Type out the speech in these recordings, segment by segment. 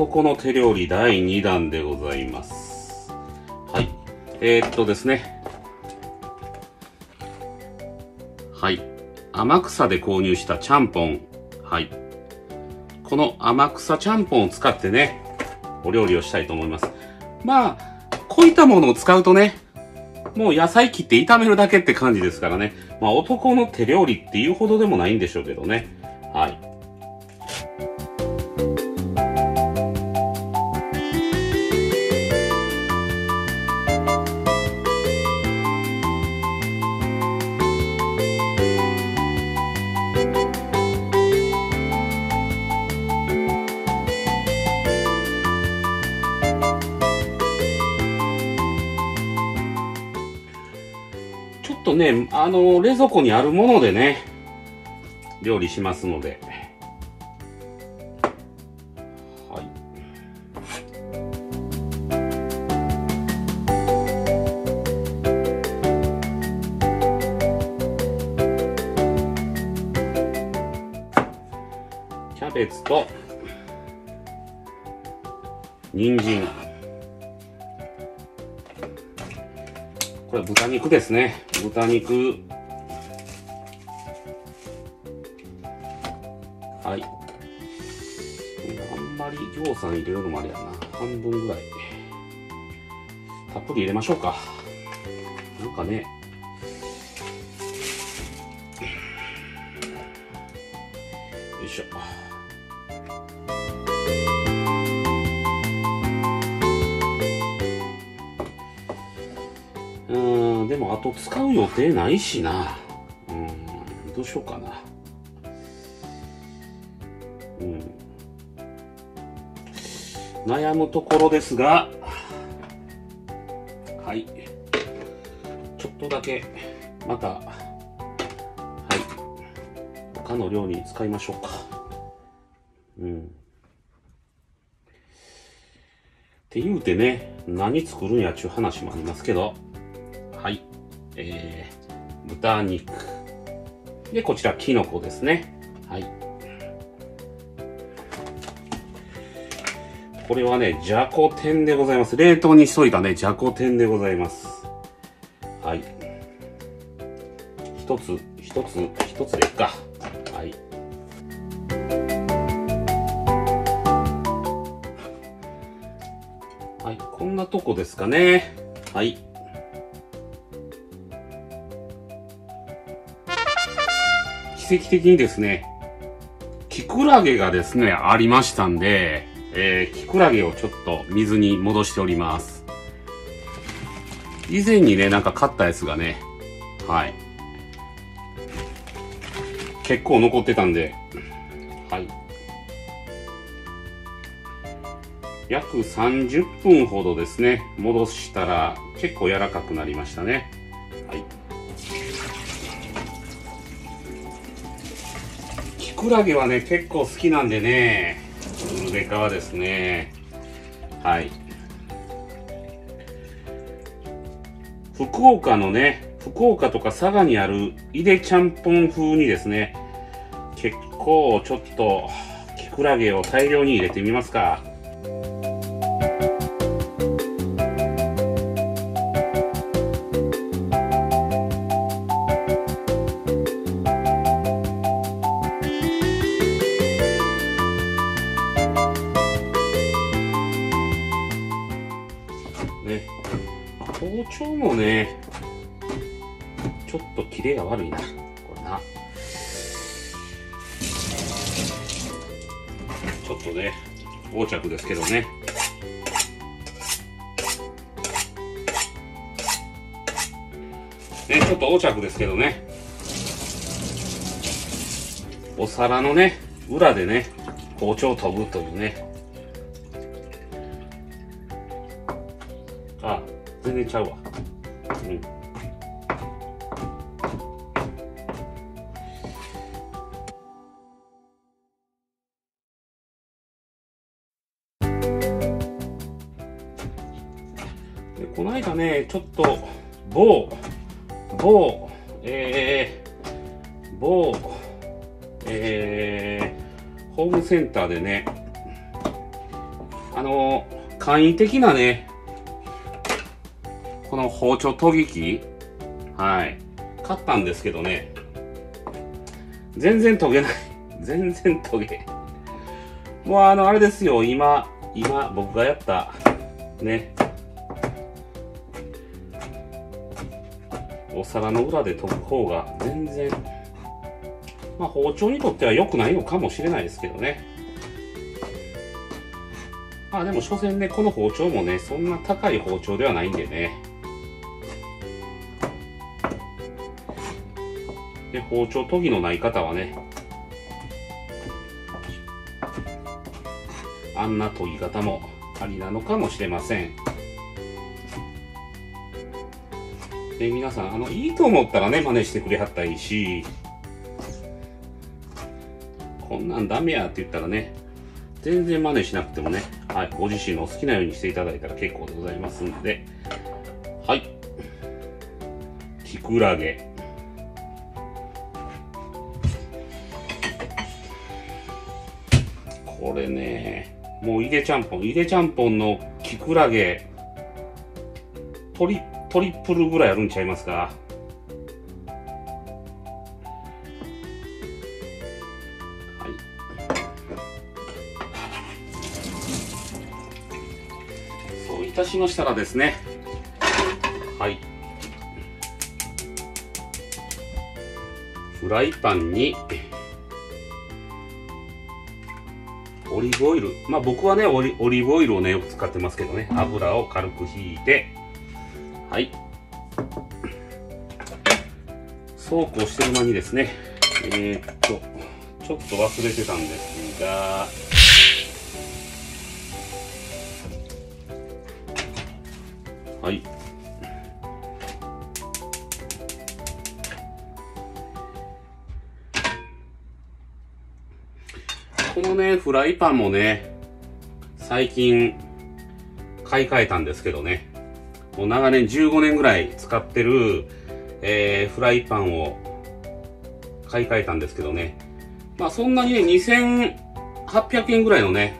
男の手料理第2弾でございます。はい。えー、っとですね。はい。天草で購入したちゃんぽん。はい。この天草ちゃんぽんを使ってね、お料理をしたいと思います。まあ、こういったものを使うとね、もう野菜切って炒めるだけって感じですからね。まあ男の手料理っていうほどでもないんでしょうけどね。あの、冷蔵庫にあるものでね、料理しますので。キャベツと、人参。これ豚肉ですね。豚肉。はい。あんまりぎょうさん入れるのもあれやな。半分ぐらい。たっぷり入れましょうか。なんかね。と使う予定ないしな。うん、どうしようかな。うん。悩むところですが、はい。ちょっとだけ、また、はい。他の料理使いましょうか。うん。って言うてね、何作るんやっちゅう話もありますけど、はい。えー、豚肉。で、こちら、キノコですね。はい。これはね、じゃこ天でございます。冷凍にしといたね、じゃこ天でございます。はい。一つ、一つ、一つでいっか。はい。はい、こんなとこですかね。はい。奇跡的にですね、キクラゲがですね、ありましたんで、えー、キクラゲをちょっと水に戻しております。以前にね、なんか買ったやつがね、はい。結構残ってたんで、はい。約30分ほどですね、戻したら結構柔らかくなりましたね。クラゲはね、結構好きなんでね、ウレカはですね、はい。福岡のね、福岡とか佐賀にあるいでちゃんぽん風にですね、結構ちょっとキクラゲを大量に入れてみますか。悪いな、これな。ちょっとね、横着ですけどね。ね、ちょっと横着ですけどね。お皿のね、裏でね、包丁を研ぐというね。あ、全然ちゃうわ。某、えー、某、えー、ホームセンターでね、あの、簡易的なね、この包丁研ぎ器、はい、買ったんですけどね、全然研げない。全然研げ。もうあの、あれですよ、今、今、僕がやった、ね、お皿の裏で研ぐ方が全然、まあ包丁にとっては良くないのかもしれないですけどね。まあでも所詮ね、この包丁もね、そんな高い包丁ではないんでね。で、包丁研ぎのない方はね、あんな研ぎ方もありなのかもしれません。で、皆さん、あの、いいと思ったらね、真似してくれはったらいいし、こんなんダメやって言ったらね、全然真似しなくてもね、はい、ご自身の好きなようにしていただいたら結構でございますんで、はい。きくらげ。これね、もう入れちゃんぽん、入れちゃんぽんのきくらげ、トリ、トリプルぐらいあるんちゃいますか？い。たしましたらですね。はい。フライパンにオリーブオイル。まあ僕はねオリオリーブオイルをねよく使ってますけどね。油を軽くひいて。はい。そうこうしてる間にですね。えー、っとちょっと忘れてたんですが。はい。このねフライパンもね最近買い替えたんですけどね。もう長年15年ぐらい使ってる、えー、フライパンを買い替えたんですけどね。まあそんなにね2800円ぐらいのね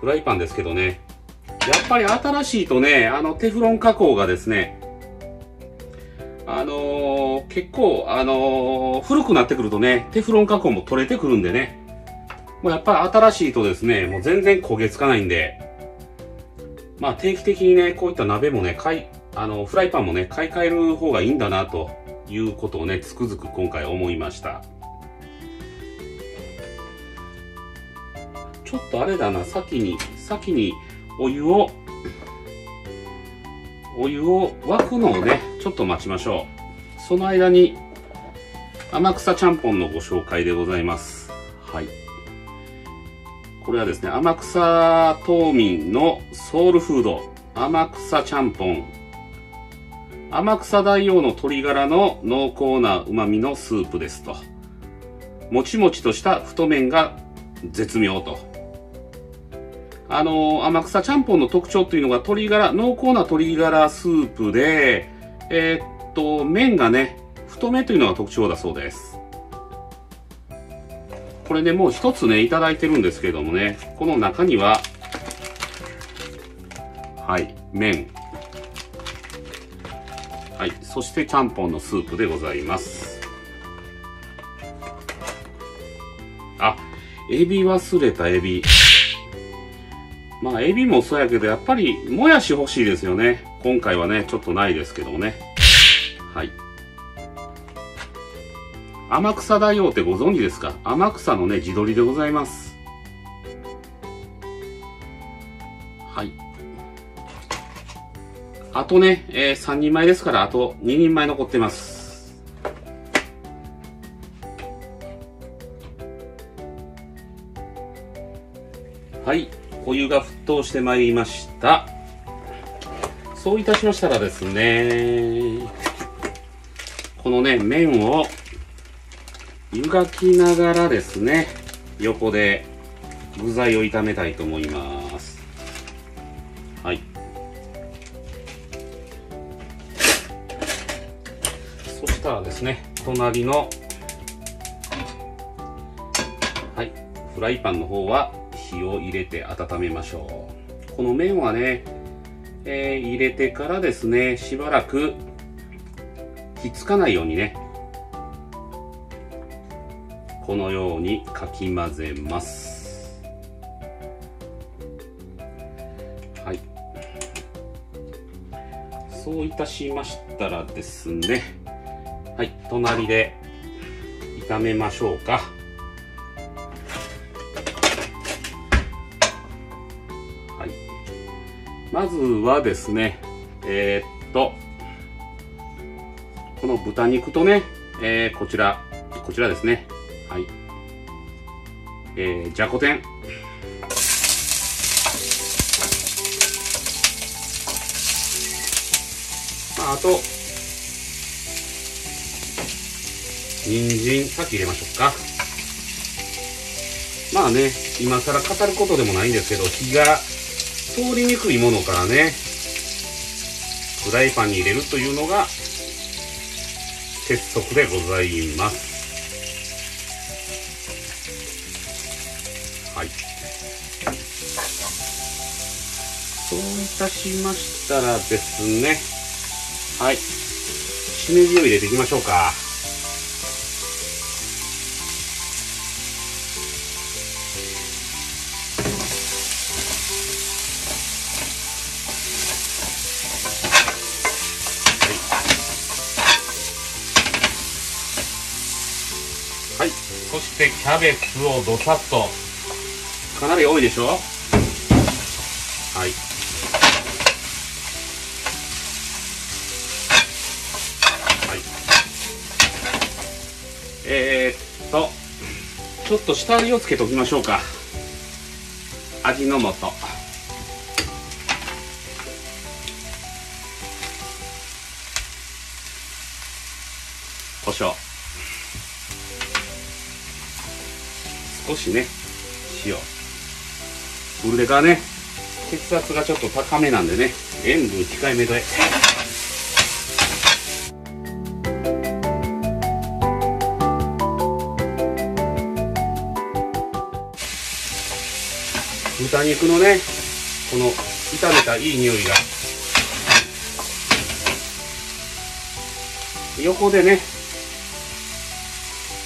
フライパンですけどね。やっぱり新しいとね、あのテフロン加工がですね、あのー、結構、あのー、古くなってくるとね、テフロン加工も取れてくるんでね、もうやっぱり新しいとですね、もう全然焦げつかないんで、まあ定期的にね、こういった鍋もね、買い、あの、フライパンもね、買い替える方がいいんだな、ということをね、つくづく今回思いました。ちょっとあれだな、先に、先に、お湯を、お湯を沸くのをね、ちょっと待ちましょう。その間に、天草ちゃんぽんのご紹介でございます。はい。これはですね、天草島民のソウルフード、天草ちゃんぽん。天草大王の鶏ガラの濃厚な旨味のスープですと。もちもちとした太麺が絶妙と。あの天草ちゃんぽんの特徴というのが鶏ガラ、濃厚な鶏ガラスープで、えー、っと、麺がね、太めというのが特徴だそうです。これね、もう一つね、いただいてるんですけれどもね、この中には、はい、麺。はい、そしてちゃんぽんのスープでございます。あ、エビ忘れたエビ。まあ、エビもそうやけど、やっぱり、もやし欲しいですよね。今回はね、ちょっとないですけどもね。はい。天草大王ってご存知ですか？天草のね、地鶏でございます。はい。あとね、えー、3人前ですから、あと2人前残ってます。はい。お湯が沸騰してまいりました。そういたしましたらですね、このね、麺を湯がきながらですね、横で具材を炒めたいと思います。はい。そしたらですね、隣の、はい、フライパンの方は火を入れて温めましょうこの麺はね、えー、入れてからですねしばらくひっつかないようにねこのようにかき混ぜます。はい。そういたしましたらですね。はい。隣で炒めましょうか。はい。まずはですねえー、っとこの豚肉とね、えー、こちら、こちらですね。はい。えー、じゃこ天。まあ、あと、人参、さっき入れましょうか。まあね、今更語ることでもないんですけど、火が通りにくいものからね、フライパンに入れるというのが鉄則でございますたしましたらですね。はい。しめじを入れていきましょうか。はい。そしてキャベツをどさっと。かなり多いでしょ？ちょっと下味をつけておきましょうか。味の素。胡椒。少しね塩。ブルデカね血圧がちょっと高めなんでね塩分控えめで。豚肉のねこの炒めたいい匂いが。横でね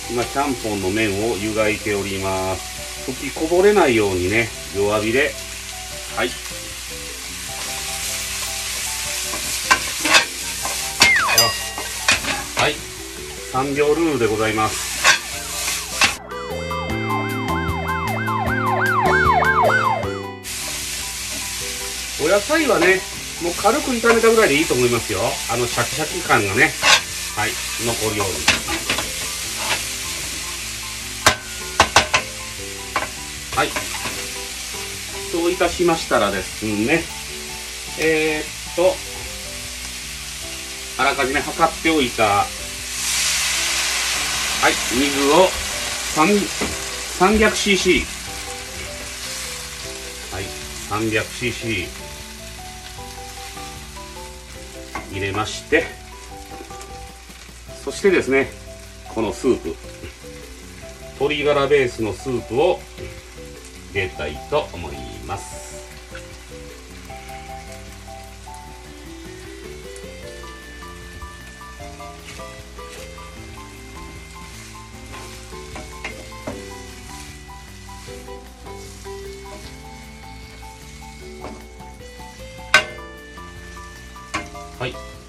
今ちゃんぽんの麺を湯がいております。吹きこぼれないようにね弱火で。はい。はい。3秒ルールでございます。お野菜はねもう軽く炒めたぐらいでいいと思いますよ。あのシャキシャキ感がね。はい残るように。はい。そういたしましたらですね。えー、っとあらかじめ測っておいたはい水を 300cc はい 300cc 入れましてそしてですねこのスープ鶏ガラベースのスープを入れたいと思います。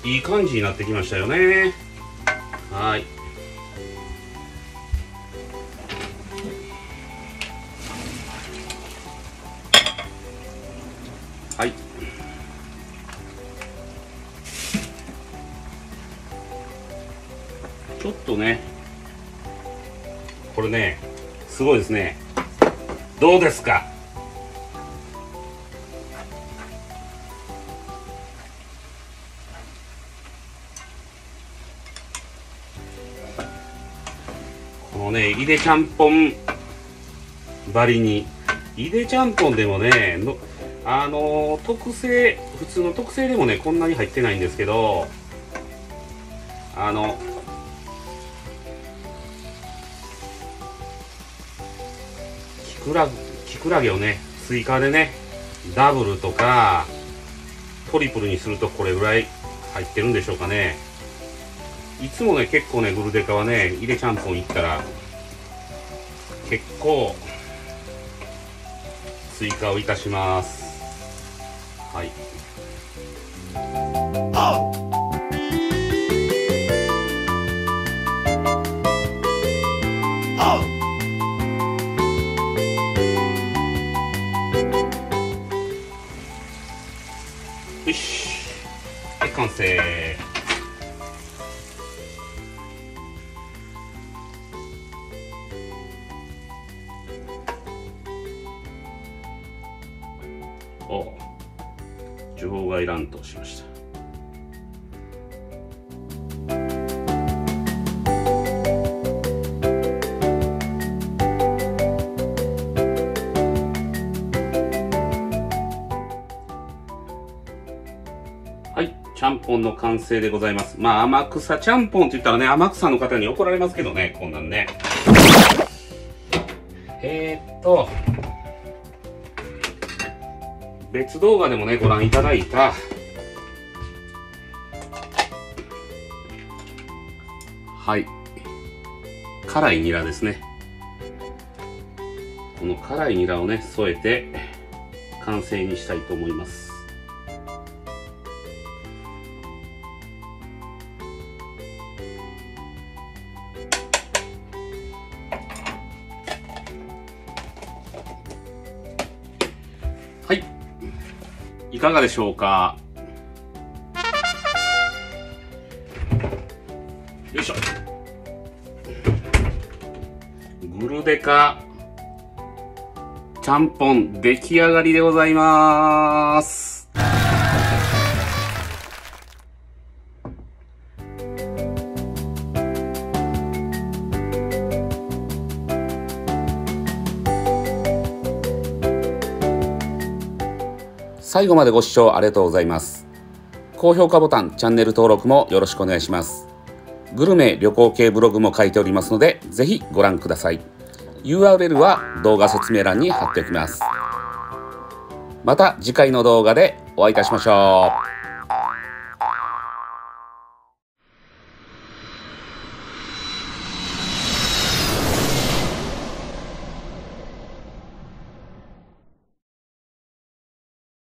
いい感じになってきましたよね。はい。はい。ちょっとねこれねすごいですね。どうですか？ねいでちゃんぽんばりに。いでちゃんぽんでもねのあの特製普通の特製でもねこんなに入ってないんですけどあのきくらキクラゲをね追加でねダブルとかトリプルにするとこれぐらい入ってるんでしょうかね。いつもね結構ねグルデカはね入れちゃんぽんいったら結構追加をいたします。はい。よし。はい完成。場外乱闘しましたはい、ちゃんぽんの完成でございます。まあ、天草ちゃんぽんって言ったらね、天草の方に怒られますけどね、こんなんね。えー、っと、別動画でもね、ご覧いただいた、はい、辛いニラですね。この辛いニラをね、添えて、完成にしたいと思います。いかがでしょうか？よいしょ。グルデカ、ちゃんぽん出来上がりでございます。最後までご視聴ありがとうございます。高評価ボタン、チャンネル登録もよろしくお願いします。グルメ、旅行系ブログも書いておりますので、ぜひご覧ください。URL は動画説明欄に貼っておきます。また次回の動画でお会いいたしましょう。